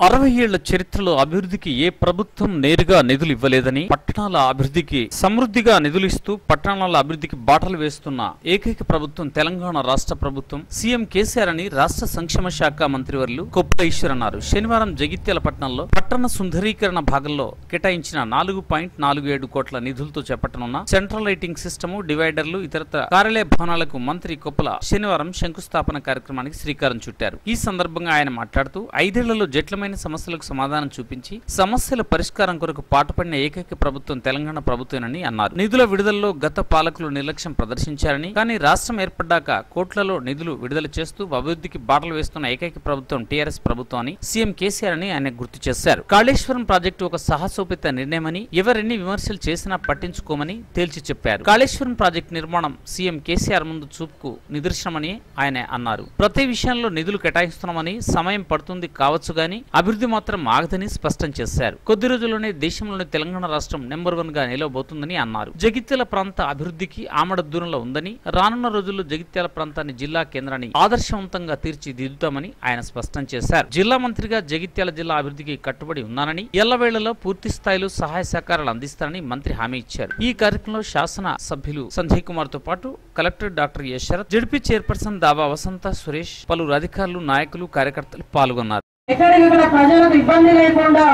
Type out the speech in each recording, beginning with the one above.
అరవై ఏళ్ళ చరిత్రలో అభివృద్ధికి ఏ ప్రభుత్వం నేరుగా నిధులు ఇవ్వలేదని పట్టణాల అభివృద్ధికి సమృద్ధిగా నిధులు ఇస్తూ పట్టణాల అభివృద్ధికి బాటలు వేస్తున్న ఏకైక ప్రభుత్వం తెలంగాణ రాష్ట్ర ప్రభుత్వం. సీఎం కేసీఆర్ అని రాష్ట్ర సంక్షేమ శాఖ మంత్రివర్యులు కొప్పుల ఈశ్వర్ అన్నారు. శనివారం జగిత్యాల పట్టణంలో పట్టణ సుందరీకరణ భాగంలో కేటాయించిన నాలుగు పాయింట్ నాలుగు ఏడు కోట్ల నిధులతో చేపట్టనున్న సెంట్రల్ లైటింగ్ సిస్టమ్ డివైడర్లు ఇతరత్ర కార్యాలయ భవనాలకు మంత్రి కొప్పుల శనివారం శంకుస్థాపన కార్యక్రమానికి శ్రీకారం చుట్టారు. ఈ సందర్భంగా ఆయన మాట్లాడుతూ ఐదేళ్ళలో జట్ల జట్లమైన సమస్యలకు సమాధానం చూపించి సమస్యల పరిష్కారం కొరకు పాటుపడిన ఏకైక ప్రభుత్వం తెలంగాణ ప్రభుత్వమేనని అన్నారు. నిధుల విడుదలలో గత పాలకులు నిర్లక్ష్యం ప్రదర్శించారని కానీ రాష్ట్రం ఏర్పడ్డాక కోట్లలో నిధులు విడుదల చేస్తూ అభివృద్ధికి బాటలు వేస్తున్న ఏకైక ప్రభుత్వం టీఆర్ఎస్ ప్రభుత్వం అని సీఎం కేసీఆర్ అని ఆయన గుర్తు చేశారు. కాళేశ్వరం ప్రాజెక్టు ఒక సాహసోపేత నిర్ణయమని ఎవరెన్ని విమర్శలు చేసినా పట్టించుకోమని తేల్చి చెప్పారు. కాళేశ్వరం ప్రాజెక్టు నిర్మాణం సీఎం కేసీఆర్ ముందు చూపుకు నిదర్శనమని ఆయన అన్నారు. ప్రతి విషయంలో నిధులు కేటాయిస్తున్నామని సమయం పడుతుంది కావచ్చు గాని అభివృద్ధి మాత్రం ఆగదని స్పష్టం చేశారు. కొద్ది రోజుల్లోనే దేశంలోని తెలంగాణ రాష్ట్రం నెంబర్ వన్గా నిలవబోతుందని అన్నారు. జగిత్యాల ప్రాంత అభివృద్ధికి ఆమడ దూరంలో ఉందని రానున్న రోజుల్లో జగిత్యాల ప్రాంతాన్ని జిల్లా కేంద్రాన్ని ఆదర్శవంతంగా తీర్చిదిద్దుతామని ఆయన స్పష్టం చేశారు. జిల్లా మంత్రిగా జగిత్యాల జిల్లా అభివృద్ధికి కట్టుబడి ఉన్నానని ఎల్లవేళలో పూర్తి స్థాయిలో సహాయ సహకారాలు అందిస్తారని మంత్రి హామీ ఇచ్చారు. ఈ కార్యక్రమంలో శాసన సభ్యులు సంజయ్ కుమార్తో పాటు collector doctor S Sharath ZP chairperson Dava Vasantha Suresh పలువురు అధికారులు నాయకులు కార్యకర్తలు పాల్గొన్నారు. ఎక్కడికక్కడ ప్రజలకు ఇబ్బంది లేకుండా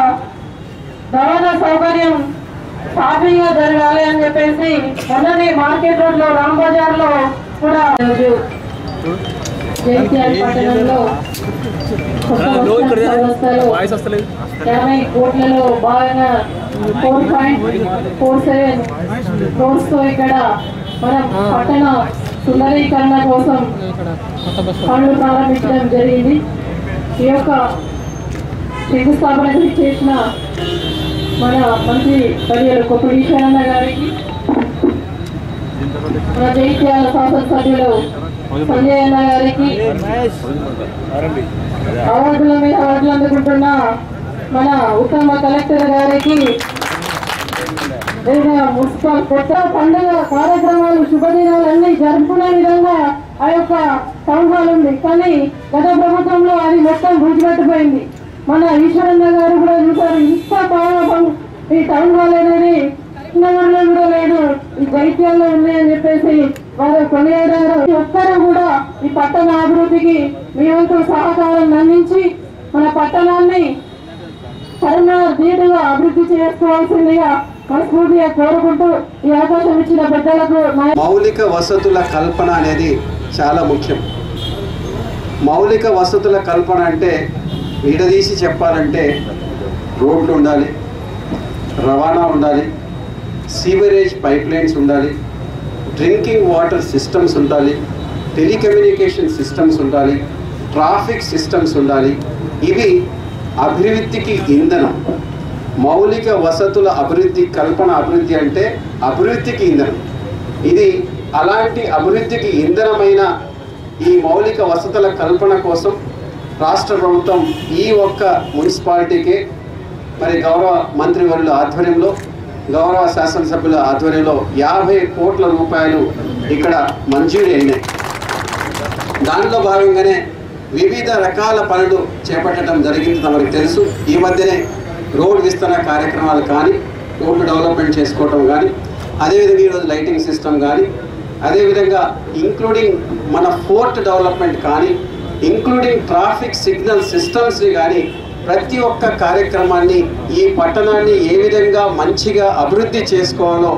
రవాణా సౌకర్యం సాఫీగా జరగాలి అని చెప్పేసి మొన్ననే మార్కెట్ రోడ్లో రామ్ బజార్లో కూడా యాభై కోట్లలో భాగంగా ఫోర్ పాయింట్ ఫోర్ సెవెన్ క్రోర్స్తో ఇక్కడ మనం పట్టణ సుందరీకరణ కోసం పనులు ప్రారంభించడం జరిగింది. ఈ యొక్క శంకుస్థాపన చేసిన మన మంత్రి పదిహేడు కొప్పలీశ్వరన్న గారికి మన జైత్యాల శాసనసభ్యులు సంజయ్ అన్న గారికి అవార్డుల మీద అవార్డులు అందుకుంటున్న మన ఉత్తమ కలెక్టర్ గారికి మున్సిపల్ కొత్త పండుగ కార్యక్రమాలు శుభదినాలన్నీ జరుపుకునే విధంగా ఆ యొక్క టౌన్ హాల్ ఉంది. కానీ గత ప్రభుత్వంలో అది మొత్తం గుర్తుపెట్టిపోయింది మన ఈశ్వరన్న గారు కూడా చూసారు ఇంత బాగా ఈ టౌన్ హాల్ అనేది కృష్ణనగర్లో కూడా లేదు. ఈ జైత్యాల్లో ఉన్నాయని చెప్పేసి వారు కొనియాడారు. ప్రతి ఒక్కరూ కూడా ఈ పట్టణ అభివృద్ధికి మీ వంతు సహకారం అందించి మన పట్టణాన్ని కరోనా ధీటుగా అభివృద్ధి చేసుకోవాల్సిందిగా మనస్ఫూర్తిగా కోరుకుంటూ ఈ అవకాశం ఇచ్చిన పెద్దలకు మౌలిక వసతుల కల్పన అనేది చాలా ముఖ్యం. మౌలిక వసతుల కల్పన అంటే విడదీసి చెప్పాలంటే రోడ్లు ఉండాలి రవాణా ఉండాలి సీవరేజ్ పైప్ లైన్స్ ఉండాలి డ్రింకింగ్ వాటర్ సిస్టమ్స్ ఉండాలి టెలికమ్యూనికేషన్ సిస్టమ్స్ ఉండాలి ట్రాఫిక్ సిస్టమ్స్ ఉండాలి. ఇవి అభివృద్ధికి ఇంధనం. మౌలిక వసతుల అభివృద్ధి కల్పన అభివృద్ధి అంటే అభివృద్ధికి ఇంధనం. ఇది అలాంటి అభివృద్ధికి ఇంధనమైన ఈ మౌలిక వసతుల కల్పన కోసం రాష్ట్ర ప్రభుత్వం ఈ ఒక్క మున్సిపాలిటీకే మరి గౌరవ మంత్రివర్యుల ఆధ్వర్యంలో గౌరవ శాసనసభ్యుల ఆధ్వర్యంలో యాభై కోట్ల రూపాయలు ఇక్కడ మంజూరు అయినాయి. దానిలో భాగంగానే వివిధ రకాల పనులు చేపట్టడం జరిగింది తమకు తెలుసు. ఈ మధ్యనే రోడ్ విస్తరణ కార్యక్రమాలు కానీ రోడ్లు డెవలప్మెంట్ చేసుకోవటం కానీ అదేవిధంగా ఈరోజు లైటింగ్ సిస్టమ్ కానీ అదేవిధంగా ఇంక్లూడింగ్ మన ఫోర్ట్ డెవలప్మెంట్ కానీ ఇంక్లూడింగ్ ట్రాఫిక్ సిగ్నల్ సిస్టమ్స్ని కానీ ప్రతి ఒక్క కార్యక్రమాన్ని ఈ పట్టణాన్ని ఏ విధంగా మంచిగా అభివృద్ధి చేసుకోవాలో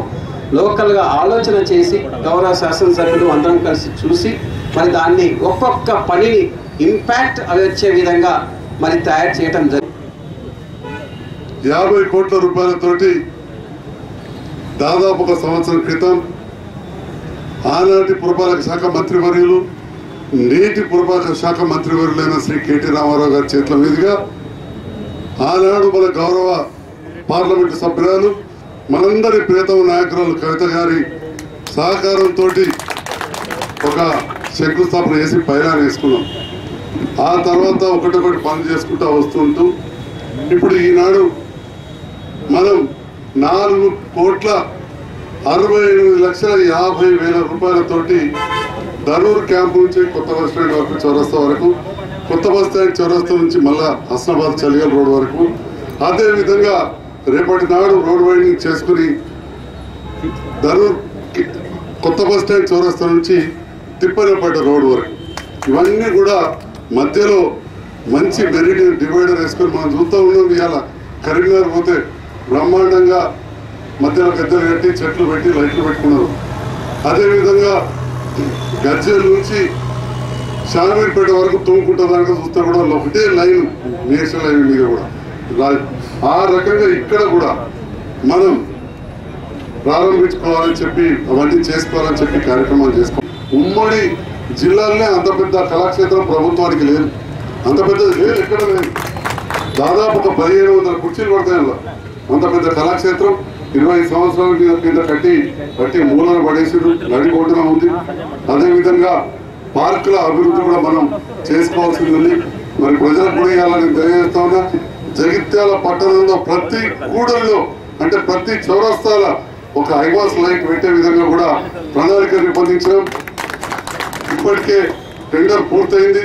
లోకల్గా ఆలోచన చేసి గౌరవ శాసనసభ్యులు అందరం కలిసి చూసి మరి దాన్ని ఒక్కొక్క పనిని ఇంపాక్ట్ వచ్చే విధంగా మరి తయారు చేయటం జరిగింది యాభై కోట్ల రూపాయలతోటి దాదాపు ఒక సంవత్సరం క్రితం ఆనాటి పురపాలక శాఖ మంత్రివర్యులు నేటి పురపాలక శాఖ మంత్రివర్యులైన శ్రీ కేటీ రామారావు గారి చేతుల మీదుగా ఆనాడు మన గౌరవ పార్లమెంటు సభ్యురాలు మనందరి ప్రియతమ నాయకురాలు కవిత గారి సహకారంతో ఒక శంకుస్థాపన చేసి పైలా వేసుకున్నాం. ఆ తర్వాత ఒకటొకటి పనులు చేసుకుంటూ వస్తుంటూ ఇప్పుడు ఈనాడు మనం నాలుగు కోట్ల అరవై ఎనిమిది లక్షల యాభై వేల రూపాయలతోటి ధరూర్ క్యాంప్ నుంచి కొత్త బస్ స్టాండ్ వరకు చౌరస్తా వరకు కొత్త బస్ స్టాండ్ చౌరస్తా నుంచి మళ్ళా హస్నాబాద్ చలిగల్ రోడ్ వరకు. అదేవిధంగా రేపటి నాడు రోడ్ వైడింగ్ చేసుకుని ధరూర్ కొత్త బస్ స్టాండ్ చౌరస్తా నుంచి తిప్పనపేట రోడ్ వరకు. ఇవన్నీ కూడా మధ్యలో మంచి మెరిడియన్ డివైడర్ వేసుకొని మనం చూస్తూ ఉన్నాం ఇవాళ కరీంనగర్ పోతే బ్రహ్మాండంగా మధ్యలో గద్దెలు కట్టి చెట్లు పెట్టి లైట్లు పెట్టుకున్నారు. అదేవిధంగా గజ్జల నుంచి షామీర్పేట వరకు తోముకుంటా దాకా చూస్తే కూడా ఒకటే లైన్ నేషనల్ హైవే మీద కూడా. ఆ రకంగా ఇక్కడ కూడా మనం ప్రారంభించుకోవాలని చెప్పి అవన్నీ చేసుకోవాలని చెప్పి కార్యక్రమాలు చేసుకో ఉమ్మడి జిల్లాలోనే అంత పెద్ద కళాక్షేత్రం ప్రభుత్వానికి లేదు. అంత పెద్దది లేదు ఎక్కడ లేదు. దాదాపు ఒక పదిహేను వందల కుర్చీలు పడతాయి అంత పెద్ద కళాక్షేత్రం. ఇరవై సంవత్సరాల కింద కట్టి కట్టి మూలన పడేసారు నడిపోవటం ఉంది. అదేవిధంగా పార్కుల అభివృద్ధి కూడా మనం చేసుకోవాల్సింది ఉంది మరి ప్రజలకు కూడా ఇవ్వాలని తెలియజేస్తా ఉన్నా. జగిత్యాల పట్టణంలో ప్రతి కూడల్లో అంటే ప్రతి చౌరస్తాల ఒక ఐవాస్ లైట్ పెట్టే విధంగా కూడా ప్రణాళిక రూపొందించాం. ఇప్పటికే టెండర్ పూర్తయింది.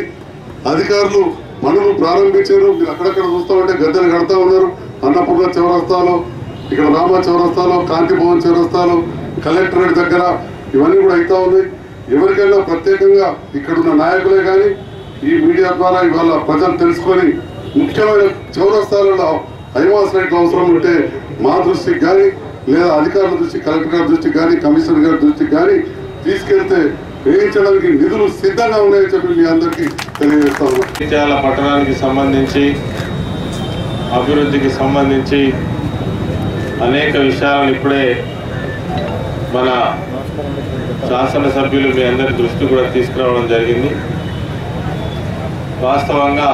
అధికారులు పనులు ప్రారంభించారు. మీరు అక్కడక్కడ చూస్తామంటే గద్దెలు కడతా ఉన్నారు. అన్నపూర్ణ చౌరస్తాలో ఇక్కడ రామ చౌరస్తాలో కాంతి భవన్ చౌరస్తాలో కలెక్టరేట్ దగ్గర ఇవన్నీ కూడా అవుతా ఉన్నాయి. ఎవరికైనా ప్రత్యేకంగా ఇక్కడ ఉన్న నాయకులే కానీ ఈ మీడియా ద్వారా ఇవాళ ప్రజలు తెలుసుకొని ముఖ్యమైన చౌరస్తాలలో హైవాస్ రైట్లు అవసరం ఉంటే మా దృష్టికి కానీ లేదా అధికారుల దృష్టి కలెక్టర్ గారి దృష్టికి కానీ కమిషనర్ గారి దృష్టికి కానీ తీసుకెళ్తే వేయించడానికి నిధులు సిద్ధంగా ఉన్నాయని చెప్పి మీ అందరికీ తెలియజేస్తాను పట్టణానికి సంబంధించి అభివృద్ధికి సంబంధించి అనేక విషయాలను ఇప్పుడే మన శాసనసభ్యులు మీ అందరి దృష్టి కూడా తీసుకురావడం జరిగింది. వాస్తవంగా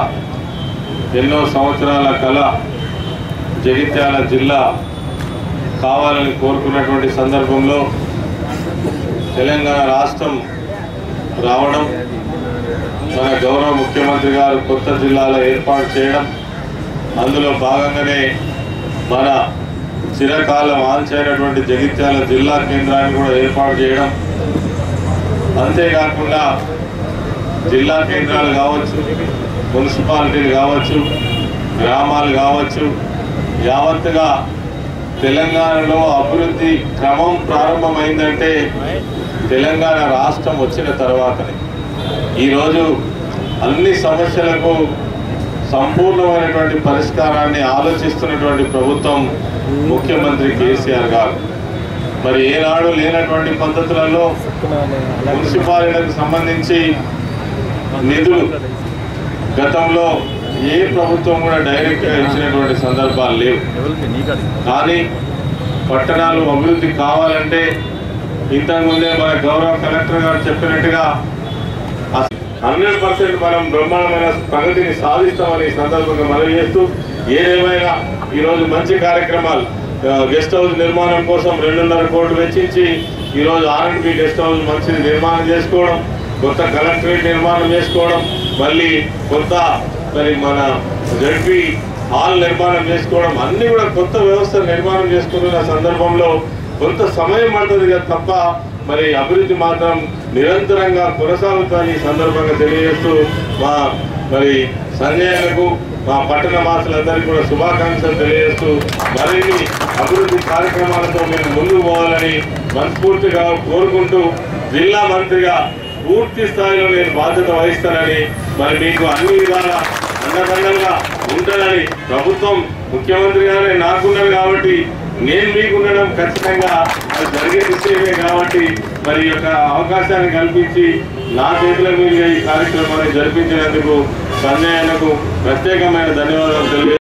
ఎన్నో సంవత్సరాల కళ జగిత్యాల జిల్లా కావాలని కోరుకున్నటువంటి సందర్భంలో తెలంగాణ రాష్ట్రం రావడం మన గౌరవ ముఖ్యమంత్రి గారు కొత్త జిల్లాలో ఏర్పాటు చేయడం అందులో భాగంగానే మన చిరకాలం ఆల్చేటటువంటి జగిత్యాల జిల్లా కేంద్రాన్ని కూడా ఏర్పాటు చేయడం. అంతేకాకుండా జిల్లా కేంద్రాలు కావచ్చు మున్సిపాలిటీలు కావచ్చు గ్రామాలు కావచ్చు యావత్తుగా తెలంగాణలో అభివృద్ధి క్రమం ప్రారంభమైందంటే తెలంగాణ రాష్ట్రం వచ్చిన తర్వాతనే. ఈరోజు అన్ని సమస్యలకు సంపూర్ణమైనటువంటి పరిష్కారాన్ని ఆలోచిస్తున్నటువంటి ప్రభుత్వం ముఖ్యమంత్రి కేసీఆర్ గారు. మరి ఏనాడు లేనటువంటి పద్ధతులలో మున్సిపాలిటీలకు సంబంధించి నిధులు. గతంలో ఏ ప్రభుత్వం కూడా డైరెక్ట్గా ఇచ్చినటువంటి సందర్భాలు లేవు. కానీ పట్టణాలు అభివృద్ధి కావాలంటే ఇంతకుముందే మన గౌరవ కలెక్టర్ గారు చెప్పినట్టుగా హండ్రెడ్ పర్సెంట్ మనం బ్రహ్మాండమైన ప్రగతిని సాధిస్తామని సందర్భంగా మనవి చేస్తూ ఏదేమైనా ఈరోజు మంచి కార్యక్రమాలు. గెస్ట్ హౌస్ నిర్మాణం కోసం రెండున్నర కోట్లు వెచ్చించి ఈరోజు ఆర్ఎండ్బి గెస్ట్ హౌస్ మంచిది నిర్మాణం చేసుకోవడం కొత్త కలెక్టరేట్ నిర్మాణం చేసుకోవడం మళ్ళీ కొత్త మరి మన జడ్పీ హాల్ నిర్మాణం చేసుకోవడం అన్నీ కూడా కొత్త వ్యవస్థ నిర్మాణం చేసుకుంటున్న సందర్భంలో కొంత సమయం పడుతుంది కదా తప్ప మరి అభివృద్ధి మాత్రం నిరంతరంగా కొనసాగుతుందని సందర్భంగా తెలియజేస్తూ మా మరి సంజయలకు మా పట్టణ వాసులందరికీ కూడా శుభాకాంక్షలు తెలియజేస్తూ మరిన్ని అభివృద్ధి కార్యక్రమాలతో మేము ముందుకు పోవాలని మనస్ఫూర్తిగా కోరుకుంటూ జిల్లా మంత్రిగా పూర్తి స్థాయిలో నేను బాధ్యత వహిస్తానని మరి మీకు అన్ని విధాలా అండదండంగా ఉంటానని ప్రభుత్వం ముఖ్యమంత్రి గారే నాకున్నది కాబట్టి నేను మీకుండడం ఖచ్చితంగా అది జరిగే విషయమే కాబట్టి మరి యొక్క అవకాశాన్ని కల్పించి నా చేతుల మీద ఈ కార్యక్రమాన్ని జరిపించినందుకు సంజయ్ ప్రత్యేకమైన ధన్యవాదాలు తెలియ